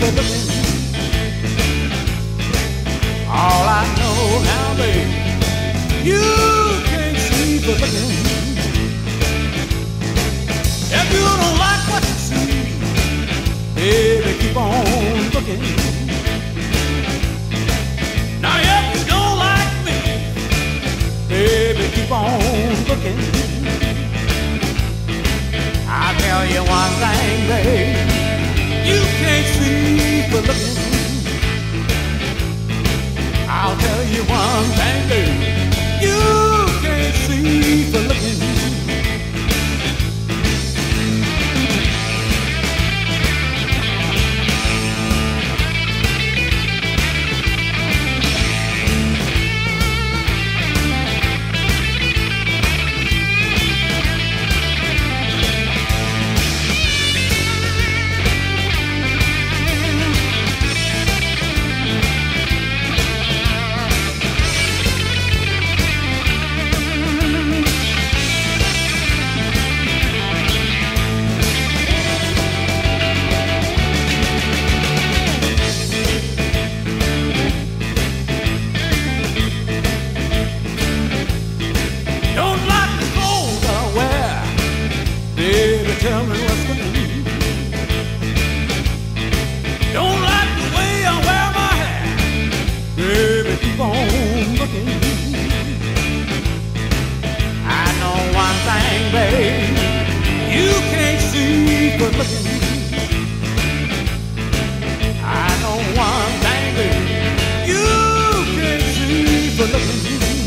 for looking. All I know now, baby, you can't see for looking. If you don't like what you see, baby, keep on looking. Now, if you don't like me, baby, keep on looking. I'll tell you one thing, I know one thing, baby. You can't see for looking. I know one thing, baby. You can't see for looking.